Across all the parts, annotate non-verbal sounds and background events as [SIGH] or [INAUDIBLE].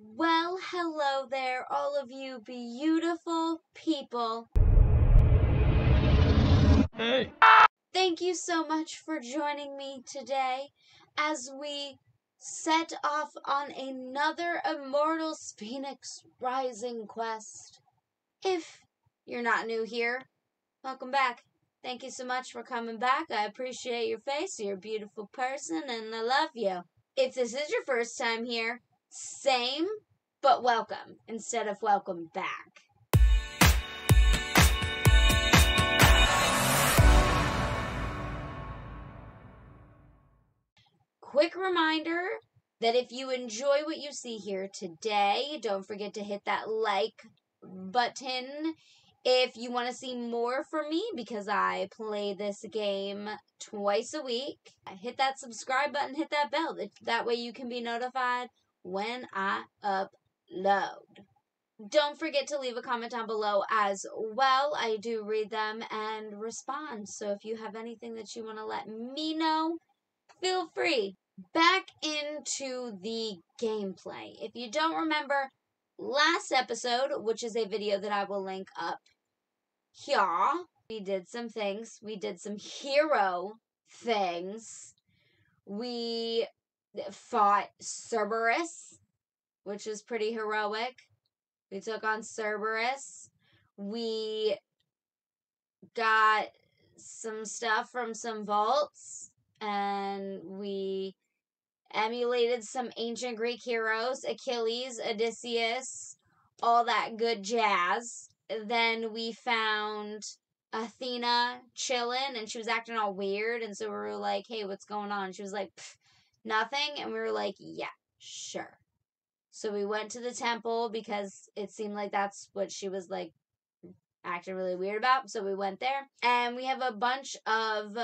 Well, hello there, all of you beautiful people. Hey. Thank you so much for joining me today as we set off on another Immortals Fenyx Rising quest. If you're not new here, welcome back. Thank you so much for coming back. I appreciate your face. You're a beautiful person and I love you. If this is your first time here, same, but welcome instead of welcome back. Quick reminder that if you enjoy what you see here today, don't forget to hit that like button. If you want to see more from me, because I play this game twice a week, hit that subscribe button, hit that bell. That way you can be notified when I upload. Don't forget to leave a comment down below as well. I do read them and respond. So if you have anything that you want to let me know, feel free. Back into the gameplay. If you don't remember last episode, which is a video that I will link up here, we did some things. We did some hero things. We fought Cerberus, which is pretty heroic. We took on Cerberus. We got some stuff from some vaults and we emulated some ancient Greek heroes, Achilles, Odysseus, all that good jazz. Then we found Athena chilling and she was acting all weird. And so we were like, hey, what's going on? She was like, nothing. And we were like, yeah, sure. So we went to the temple because it seemed like that's what she was like acting really weird about. So we went there and we have a bunch of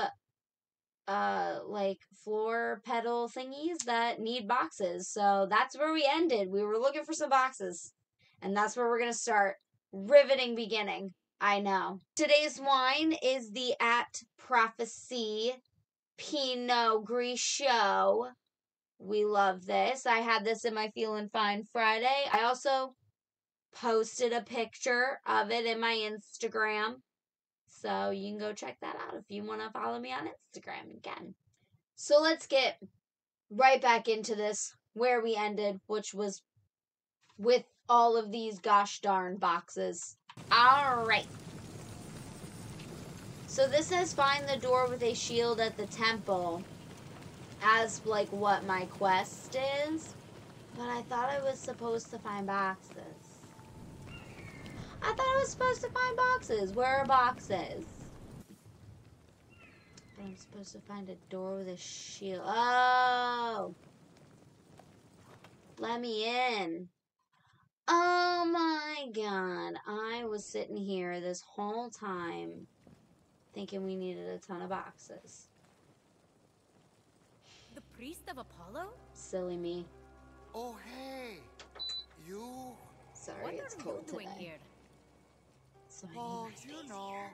uh like floor pedal thingies that need boxes. So that's where we ended. We were looking for some boxes. And that's where we're going to start. Riveting beginning. I know. Today's wine is the At Prophecy Pinot Grigio. We love this. I had this in my Feeling Fine Friday. I also posted a picture of it in my Instagram. So you can go check that out if you want to follow me on Instagram again. So let's get right back into this where we ended, which was with all of these gosh darn boxes. All right. So this says find the door with a shield at the temple as like what my quest is. But I thought I was supposed to find boxes. I thought I was supposed to find boxes. Where are boxes? But I'm supposed to find a door with a shield. Oh! Let me in. Oh my god. I was sitting here this whole time thinking we needed a ton of boxes. The priest of Apollo? Silly me. Oh, hey! You? Sorry, what it's are cold you doing today. here? So I need Oh, my you know. here.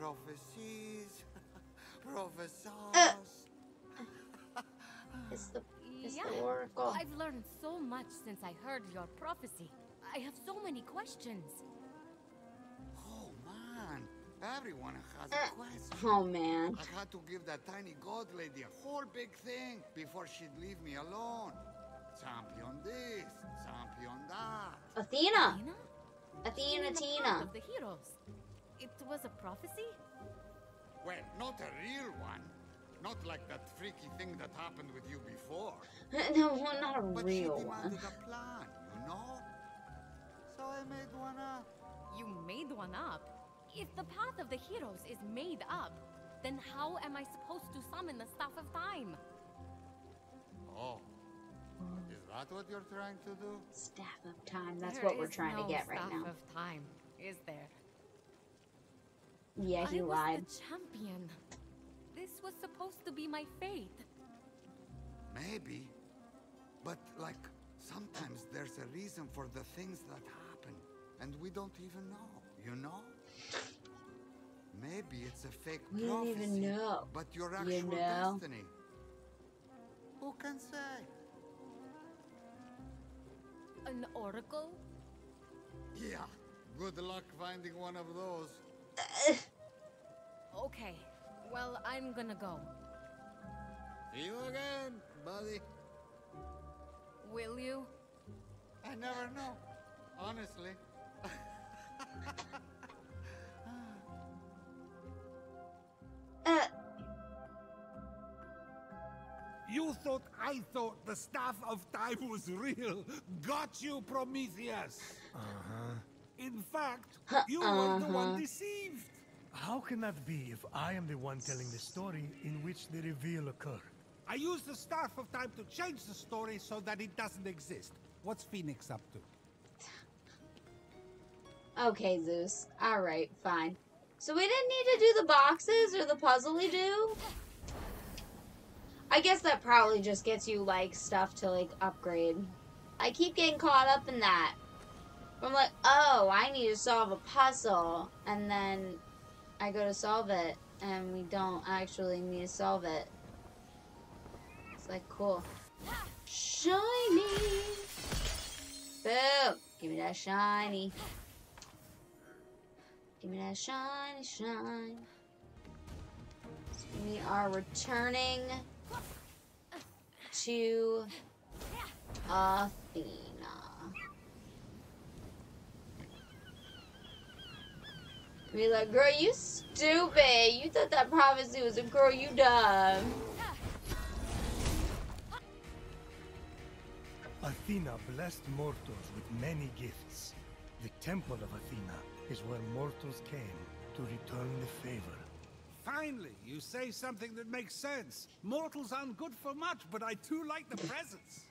Prophecies. [LAUGHS] Professors. Uh. [LAUGHS] It's the it's yeah. the oracle. I've learned so much since I heard your prophecy. I have so many questions. Oh, man. Everyone has a eh. question. Oh man. I had to give that tiny god lady a whole big thing before she'd leave me alone. Champion this, champion that. Athena. Athena, Athena Tina. Of the heroes. It was a prophecy? Well, not a real one. Not like that freaky thing that happened with you before. [LAUGHS] no, well, not a But real she one. demanded a plan, you know? So I made one up. You made one up. If the path of the heroes is made up, then how am I supposed to summon the staff of time? Oh. Is that what you're trying to do? Staff of time. That's There what we're trying no to get right staff now. of time, is there? Yeah, he I was the champion. This was supposed to be my fate. Maybe. But, like, sometimes there's a reason for the things that happen, and we don't even know, you know? Maybe it's a fake We don't prophecy, even know. but your You actual know? destiny. Who can say? An oracle? Yeah. Good luck finding one of those. [LAUGHS] Okay. Well, I'm gonna go. See you again, buddy. Will you? I never know. Honestly. You thought I thought the Staff of Time was real. Got you, Prometheus. Uh-huh. In fact, you were the one deceived. How can that be if I am the one telling the story in which the reveal occurred? I used the Staff of Time to change the story so that it doesn't exist. What's Fenyx up to? okay, Zeus. Alright, fine. So we didn't need to do the boxes or the puzzle we do? I guess that probably just gets you, like, stuff to, like, upgrade. I keep getting caught up in that. I'm like, oh, I need to solve a puzzle. And then I go to solve it, and we don't actually need to solve it. It's like, cool. Shiny! Boom! Give me that shiny. Give me that shiny shine. So we are returning to Athena. Be like, girl, you stupid. You thought that prophecy was a girl, you dumb. Athena blessed mortals with many gifts. The Temple of Athena is where mortals came to return the favor. Finally, you say something that makes sense. Mortals aren't good for much, but I too like the presents.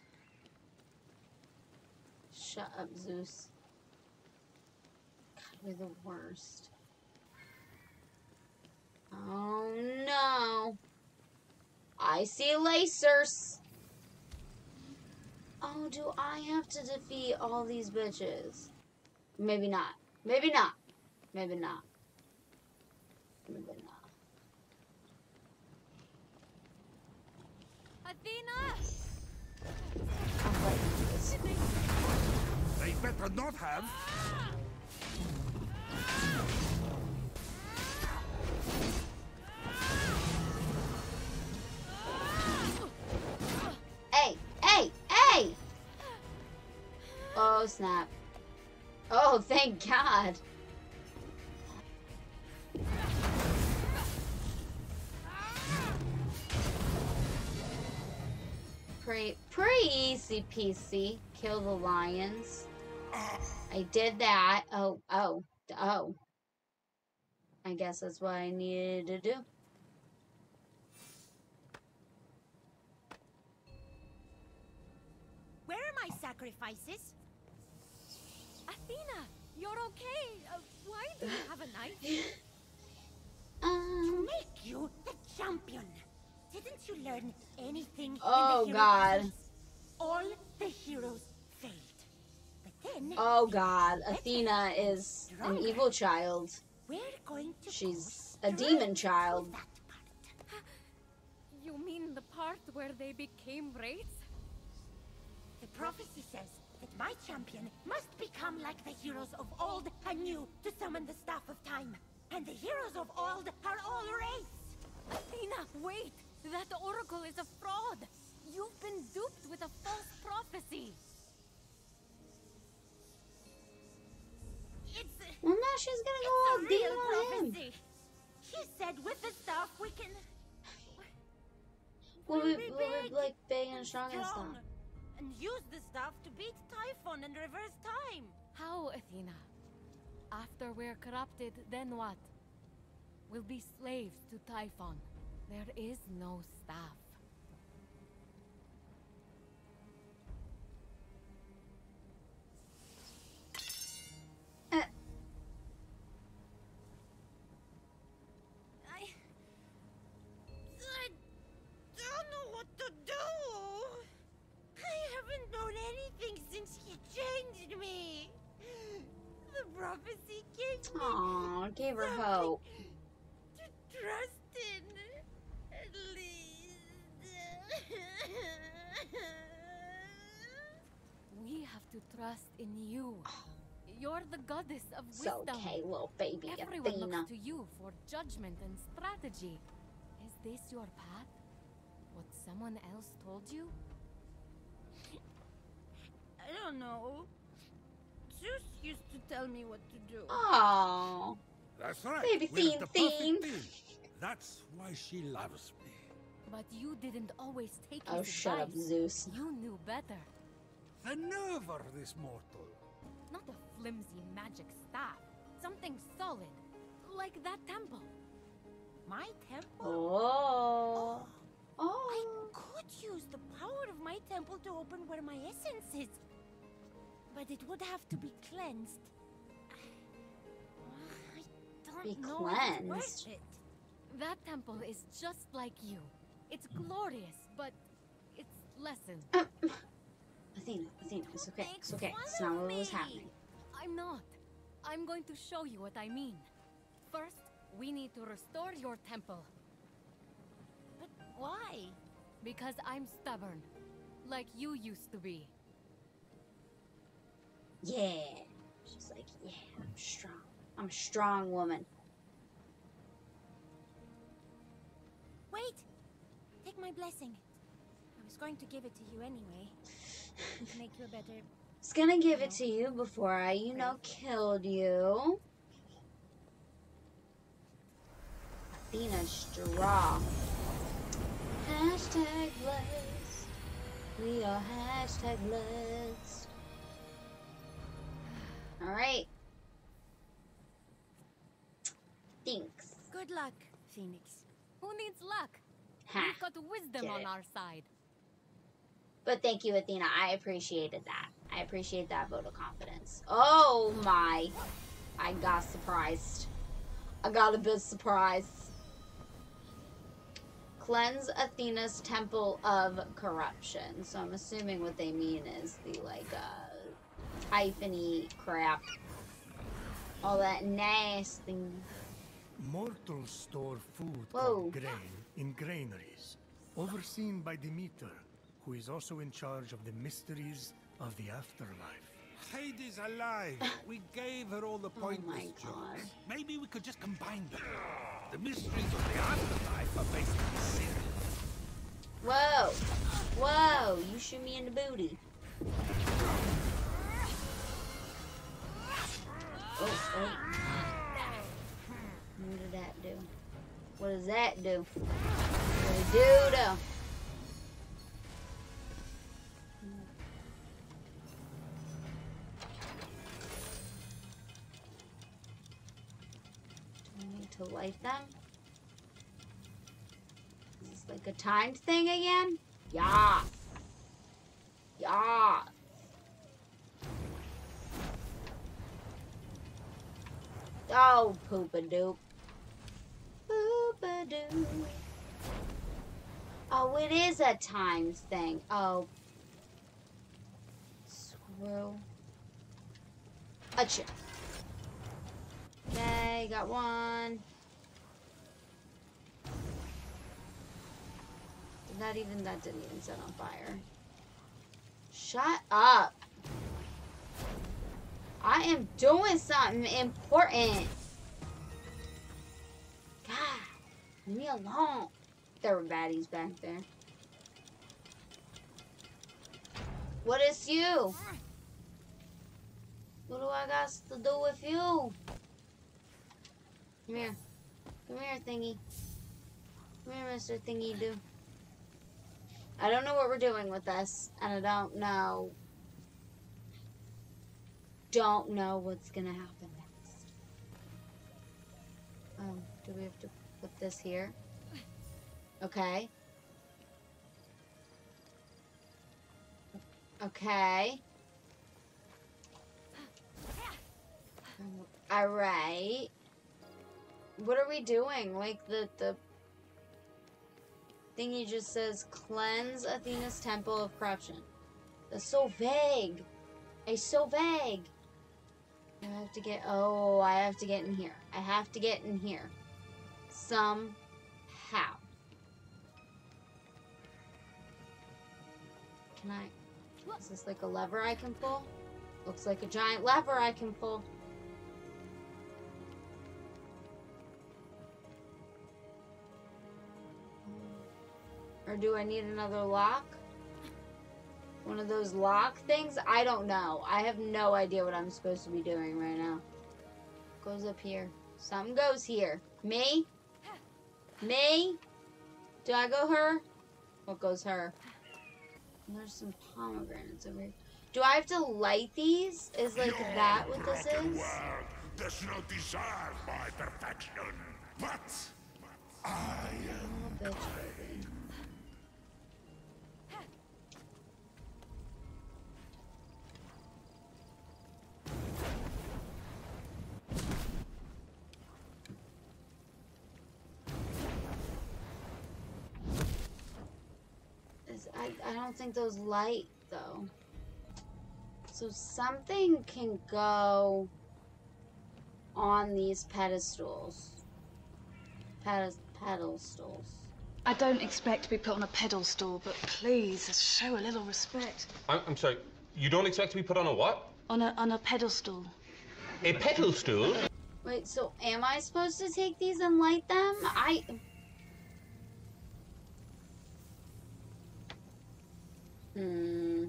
Shut up, Zeus. God, we're the worst. Oh no. I see lacers. Oh, do I have to defeat all these bitches? Maybe not. Maybe not. Maybe not. Maybe not. Athena! I'll fight this. They better not have. Hey, hey, hey! Oh, snap. Oh, thank God. Pretty, pretty easy peasy. Kill the lions. I did that. Oh, oh, oh. I guess that's what I needed to do. Where are my sacrifices? Athena! You're okay! Uh, why do you have a knife? [LAUGHS] Um, Make you the champion. Didn't you learn anything? Oh, in the oh, God. battles? All the heroes failed. But then oh God, Athena is an evil child. we're going to She's a demon child. that part. You mean the part where they became wraiths? The prophecy says that my champion must become like the heroes of old and new to summon the staff of time. And the heroes of old are all wraiths. Athena, wait! That oracle is a fraud! You've been duped with a false prophecy! It's Well, now she's gonna go It's all a demon real on him. prophecy. She said with the stuff we can We'll We'll be, be we'll be big, like big and strong and stuff. and use the stuff to beat Typhon and reverse time. How, Athena? After we're corrupted, then what? We'll be slaves to Typhon. There is no staff. Uh, I I don't know what to do. I haven't known anything since he changed me. The prophecy gave me Aw, gave her hope. to trust in. At least. We have to trust in you. You're the goddess of It's wisdom. okay, little baby Everyone Athena. looks to you for judgment and strategy. Is this your path? What someone else told you? I don't know. Zeus used to tell me what to do. Oh, That's right. Baby We're Theme the Theme. perfect. That's why she loves me. But you didn't always take oh, his shut up. Zeus. You knew better. The nerve of this mortal. Not a flimsy magic staff. Something solid. Like that temple. My temple? Oh. oh. I Oh. could use the power of my temple to open where my essence is. But it would have to be cleansed. [SIGHS] I don't Be know if worth cleansed? it. That temple is just like you. It's mm. glorious, but it's lessened. Um, Athena, Athena, it's okay. Make It's okay. It's not what was happening. I'm not. I'm going to show you what I mean. First, we need to restore your temple. But why? Because I'm stubborn. Like you used to be. Yeah. She's like, yeah, I'm strong. I'm a strong woman. Wait! Take my blessing. I was going to give it to you anyway. Make you a better. I gonna give it to you before I, you know, killed you. Athena strong. Hashtag blessed. We are hashtag blessed. Alright. Thanks. Good luck, Fenyx. Who needs luck? Ha. We've got wisdom on our side. But thank you, Athena. I appreciated that. I appreciate that vote of confidence. Oh my. I got surprised. I got a bit surprised. Cleanse Athena's temple of corruption. So I'm assuming what they mean is the like uh hypheny crap. All that nasty. Mortals store food Whoa. called grain in granaries, overseen by Demeter, who is also in charge of the mysteries of the afterlife. Hades alive. We gave her all the oh pointless Oh my jokes. God. Maybe we could just combine them. The mysteries of the afterlife are basically sin. Whoa. Whoa. You shoot me in the booty. Oh, oh. What did that do? What does that do? What did it do though? To light them? Is this like a timed thing again? Yeah. Yeah. Oh, poopa doop. Poopa doop. Oh, it is a times thing. Oh. Screw. Achoo. Okay, got one. Not even that didn't even set on fire. Shut up. I am doing something important. God, leave me alone. There were baddies back there. What is you? What do I got to do with you? Come here. Come here, thingy. Come here, Mr. Thingy Do. I don't know what we're doing with this, and I don't know. Don't know what's gonna happen next. Um, do we have to put this here? Okay. Okay. [GASPS] All right. What are we doing? Like the the thingy just says cleanse Athena's temple of corruption. That's so vague. It's so vague. I have to get. Oh, I have to get in here. I have to get in here. Somehow. Can I? Is this like a lever I can pull? looks like a giant lever I can pull. Or do I need another lock? One of those lock things? I don't know. I have no idea what I'm supposed to be doing right now. Goes up here. Something goes here. Me? Me? Do I go her? What goes her? There's some pomegranates over here. Do I have to light these? Is like that what this is? does not deserve my perfection, but oh, I am Little think those light though. So something can go on these pedestals. Pedest- pedestals. I don't expect to be put on a pedestal, but please show a little respect. I'm, I'm sorry. You don't expect to be put on a what? On a on a pedestal. A pedal stool? Wait, so am I supposed to take these and light them? I. Hmm.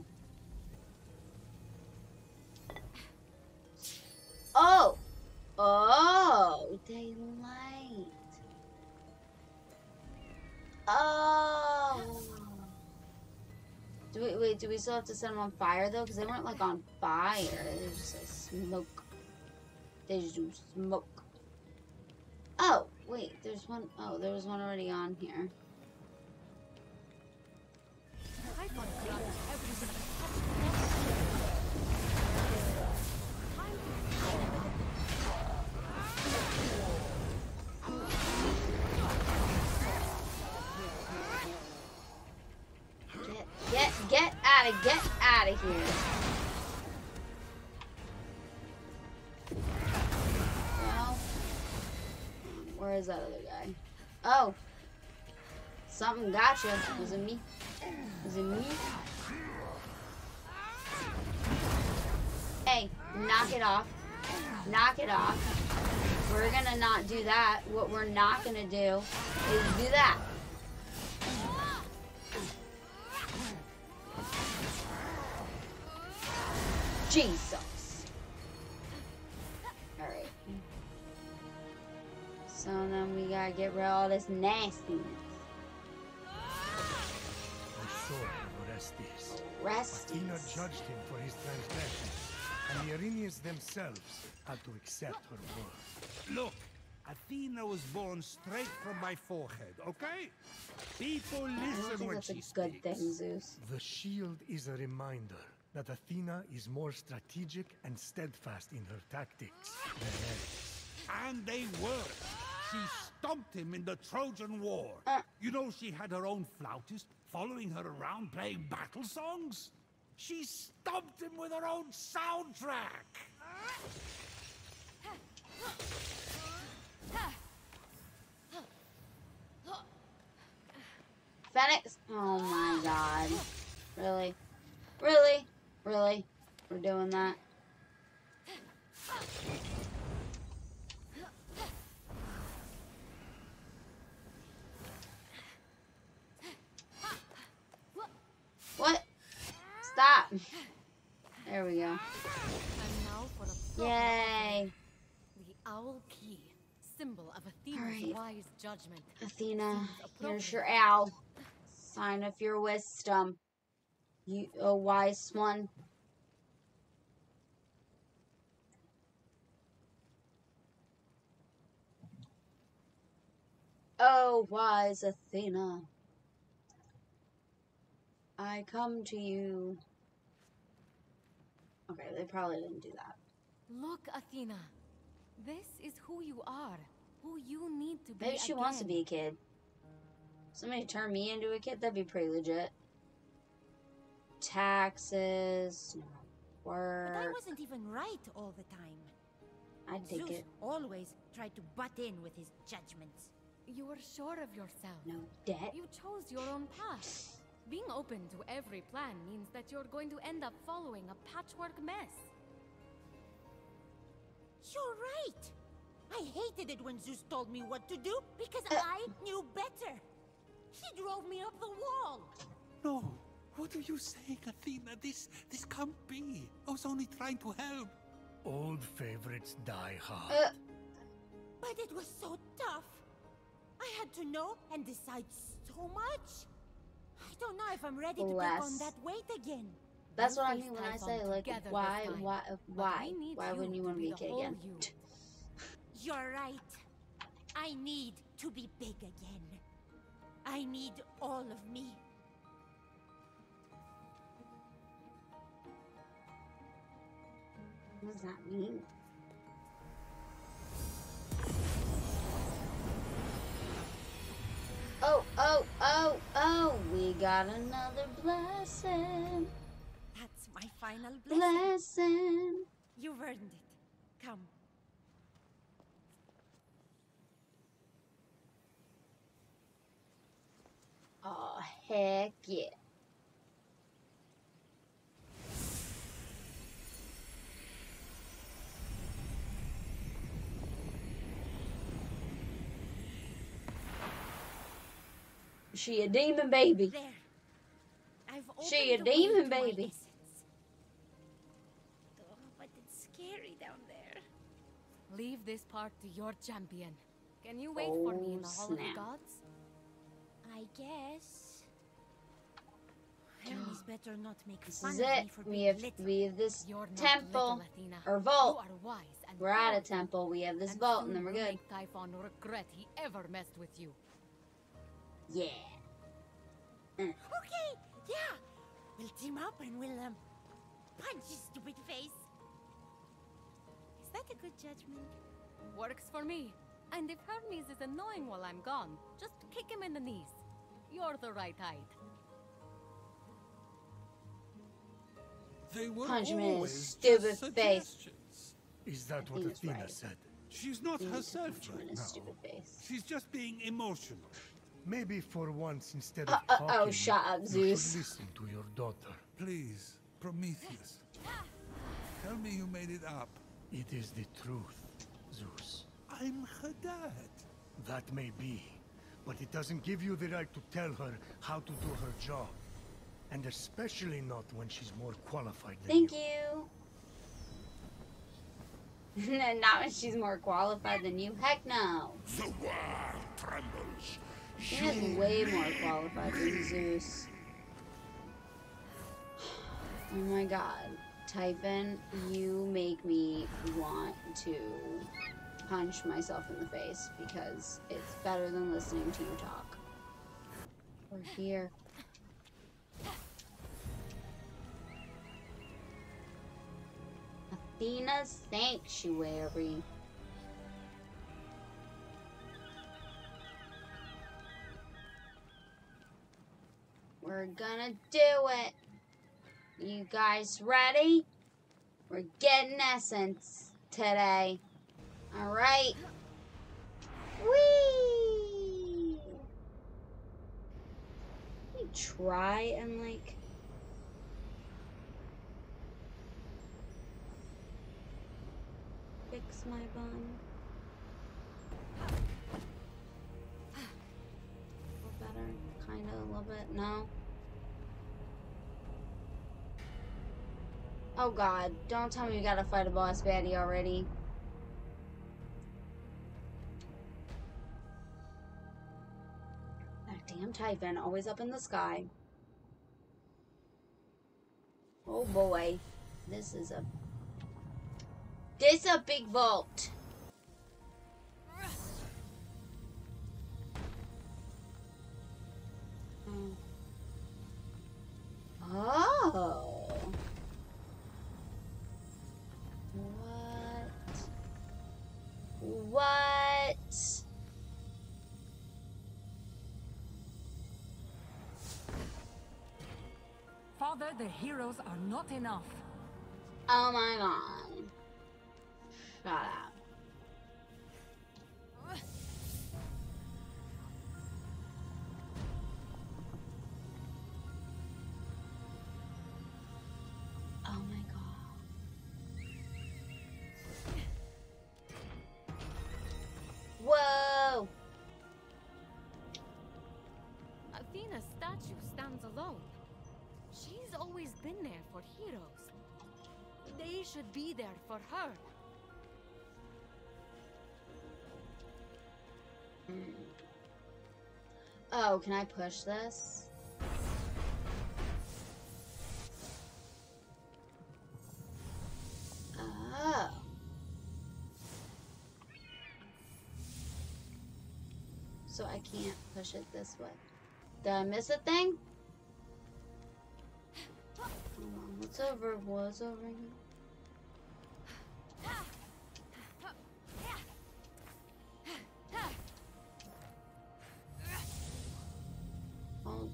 Oh! Oh! They light. Oh! Do we, wait, do we still have to set them on fire though? Because they weren't like on fire. They just like smoke. They just do smoke. Oh, wait, there's one oh there was one already on here. Get get out of get out of here. Where is that other guy? Oh, something gotcha. Was it me? Was it me? Hey, knock it off. Knock it off. We're gonna not do that. What we're not gonna do is do that. Jesus. Alright. So then we gotta get rid of all this nastiness. Orestes. Athena Resties. judged him for his transgression, and the Erinyes themselves had to accept her word. Look, Athena was born straight from my forehead, okay? People listen think when that's a she good speaks. thing, Zeus. The shield is a reminder that Athena is more strategic and steadfast in her tactics than Ares. And they were. She stomped him in the Trojan War. Uh. You know she had her own flautist following her around playing battle songs? She stomped him with her own soundtrack. Fenyx. Oh my god. Really? Really? Really? We're doing that? What? Stop. There we go. And now for a Yay. The owl key, symbol of Athena's Alright. wise judgment. Athena, here's your owl. Sign of your wisdom. You a wise one. Oh, wise Athena. I come to you. Okay, they probably didn't do that. Look, Athena. This is who you are. Who you need to be. Maybe she wants to be a kid. Somebody turn me into a kid, that'd be pretty legit. Taxes, work. But I wasn't even right all the time. I'd take Zeus it. always tried to butt in with his judgments. You were sure of yourself. No debt. You chose your own path. Being open to every plan means that you're going to end up following a patchwork mess. You're right. I hated it when Zeus told me what to do because I knew better. He drove me up the wall. No. What are you saying, Athena? This this can't be. I was only trying to help. Old favorites die hard. Uh, But it was so tough. I had to know and decide so much. I don't know if I'm ready to take on that weight again. that's what I mean when I say like why why why why wouldn't you want to be be a kid again? you. You're right. I need to be big again. I need all of me. What does that mean? Oh, oh, oh, oh, we got another blessing. That's my final blessing. Blessing. You've earned it. Come. Oh, heck yeah. She a demon baby. There. She a demon baby. Oh, but it's scary down there. Leave this part to your champion. Can you wait for me in Oh, the Hall of the. Gods? I guess. Hermes better not make This fun is of it. me for We have little. we have this You're temple little, Athena. or You vault. are wise and We're at a temple. We have this and vault, and then we're will good. Typhon regret he ever messed with you. Yeah. Okay, yeah. We'll team up and we'll um punch his stupid face. Is that a good judgment? Works for me. And if Hermes is annoying while I'm gone, just kick him in the knees. You're the right height. They were Punch him in his stupid face. Is that what think Athena right. said? She's not You herself punch him in right now. face. She's just being emotional. Maybe for once, instead Uh, of uh, talking, oh, shut up, you Zeus. should listen to your daughter. Please, Prometheus. Tell me you made it up. It is the truth, Zeus. I'm her dad. That may be, but it doesn't give you the right to tell her how to do her job. And especially not when she's more qualified than you. Thank you. you. [LAUGHS] Not when she's more qualified than you. Heck no. The world trembles. She's way more qualified than Zeus. Oh my god. Typhon, you make me want to punch myself in the face because it's better than listening to you talk. We're here. Athena's Sanctuary. Gonna do it. You guys ready? We're getting essence today. Alright. Whee! Let me try and like. Fix my bun. Better. Kinda a little bit. No. Oh god, don't tell me you gotta fight a boss baddie already. That damn Typhon, always up in the sky. Oh boy, this is a... This is a big vault. The heroes are not enough. Oh my god. Shut up. Heroes. They should be there for her. Oh, can I push this? Oh. So I can't push it this way. Did I miss a thing? On, what's over? Here? Up. Oh,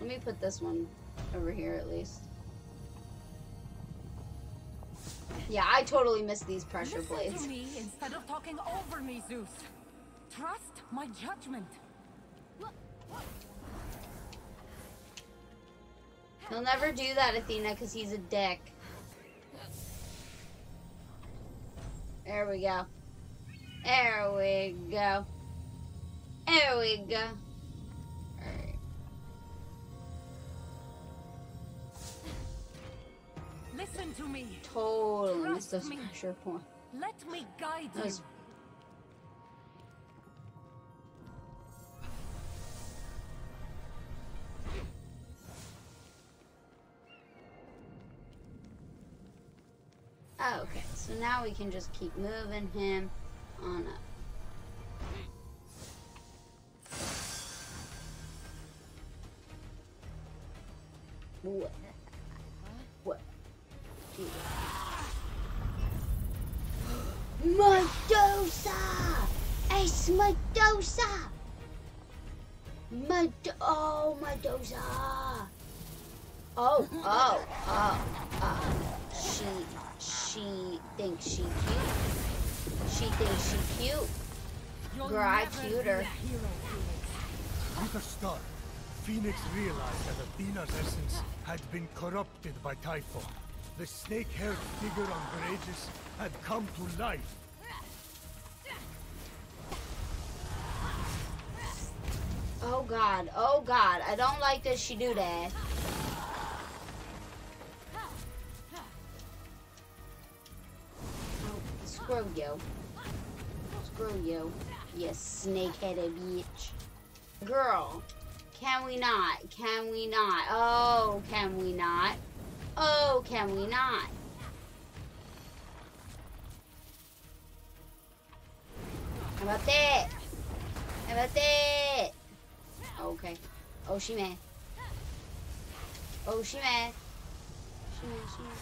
Let me put this one over here at least. Yeah, I totally missed these pressure Listen blades. to me instead of talking over me, Zeus. Trust my judgment. He'll never do that, Athena, because he's a dick. There we go. There we go. There we go. Listen to me. Totally missed Trust those me. pressure points. Let me guide you. Oh, Okay, so now we can just keep moving him on up. What? Medusa! It's Medusa! Med oh, Medusa! Oh, oh, oh, oh. She, she thinks she cute. She thinks she cute. You'll Girl, I never cued her. a hero, With a start, Fenyx realized that Athena's essence had been corrupted by Typhon. The snake-haired figure on Courageous had come to life. Oh god, oh god, I don't like that she do that. Oh, screw you. Screw you, you snake-headed bitch. Girl, can we not? Can we not? Oh, can we not? Oh, can we not? How about that? How about that? Oh, okay. Oh, she mad. Oh, she mad. She mad, she mad.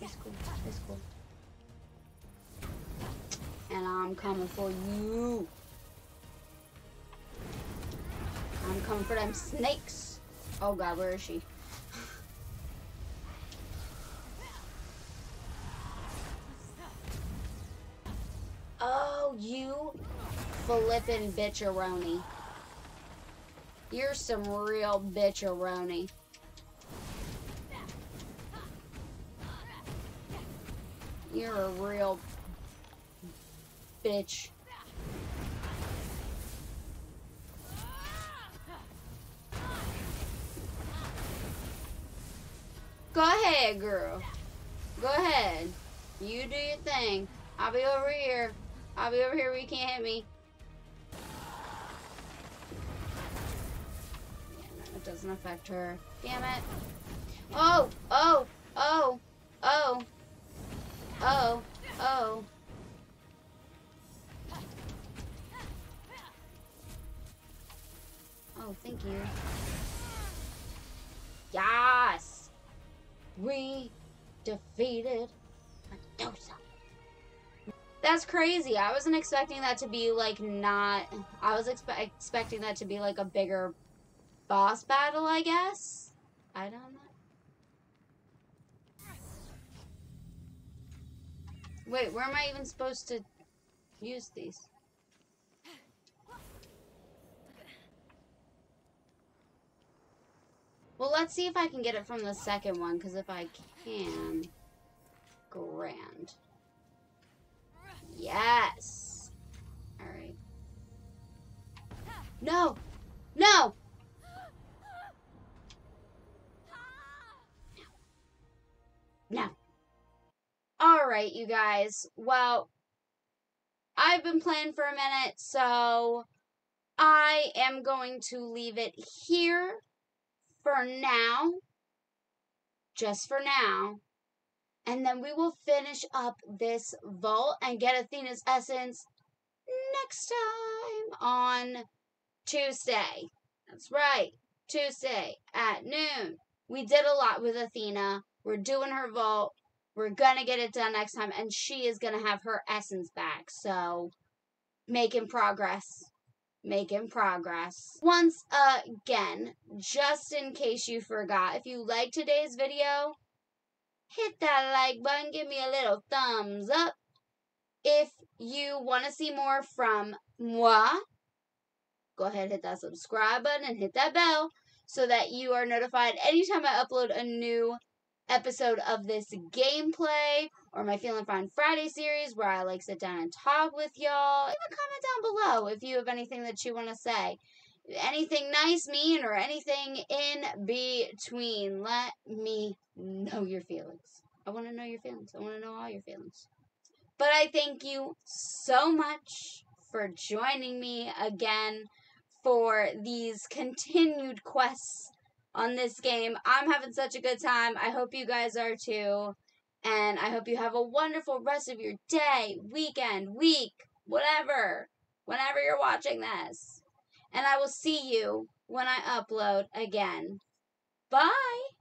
It's cool. It's cool. And I'm coming for you. I'm coming for them snakes. Oh god, where is she? Flippin' bitcheroni. You're some real bitcheroni. You're a real bitch. Go ahead, girl. Go ahead. You do your thing. I'll be over here. I'll be over here where you can't hit me. It doesn't affect her. Damn it. Oh, oh, oh, oh, oh, oh. Oh, thank you. Yes! We defeated Medusa. That's crazy. I wasn't expecting that to be like not. I was expe- expecting that to be like a bigger boss battle, I guess? I don't know. Wait, where am I even supposed to use these? Well, let's see if I can get it from the second one, because if I can... Grand. Yes! Alright. No! No! No. Alright, you guys. Well, I've been playing for a minute, so I am going to leave it here for now. Just for now. And then we will finish up this vault and get Athena's essence next time on Tuesday. That's right, Tuesday at noon. We did a lot with Athena. We're doing her vault. We're gonna get it done next time, and she is gonna have her essence back. So, making progress. Making progress. Once again, just in case you forgot, if you like today's video, hit that like button, give me a little thumbs up. If you want to see more from moi, go ahead hit that subscribe button and hit that bell so that you are notified anytime I upload a new episode of this mm. gameplay or my Feeling Fine Friday series where I like sit down and talk with y'all. Leave a comment down below if you have anything that you want to say. Anything nice, mean, or anything in between. Let me know your feelings. I want to know your feelings. I want to know all your feelings. But I thank you so much for joining me again for these continued quests on this game. I'm having such a good time. I hope you guys are too. And I hope you have a wonderful rest of your day, weekend, week, whatever, whenever you're watching this. And I will see you when I upload again. Bye.